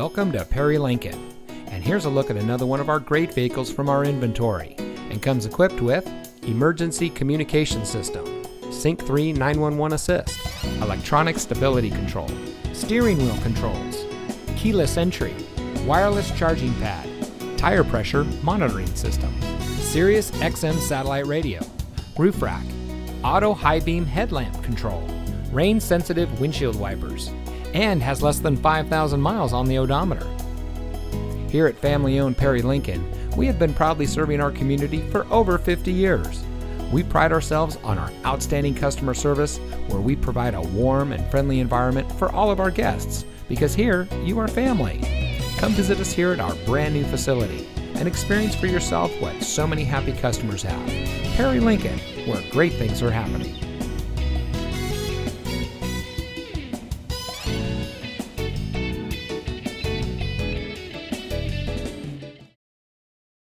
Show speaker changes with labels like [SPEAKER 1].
[SPEAKER 1] Welcome to Perry Lincoln. And here's a look at another one of our great vehicles from our inventory and comes equipped with emergency communication system, Sync 3 911 assist, electronic stability control, steering wheel controls, keyless entry, wireless charging pad, tire pressure monitoring system, Sirius XM satellite radio, roof rack, auto high beam headlamp control, rain sensitive windshield wipers, and has less than 5,000 miles on the odometer. Here at family owned Perry Lincoln, we have been proudly serving our community for over 50 years. We pride ourselves on our outstanding customer service, where we provide a warm and friendly environment for all of our guests, because here you are family. Come visit us here at our brand new facility and experience for yourself what so many happy customers have. Perry Lincoln, where great things are happening.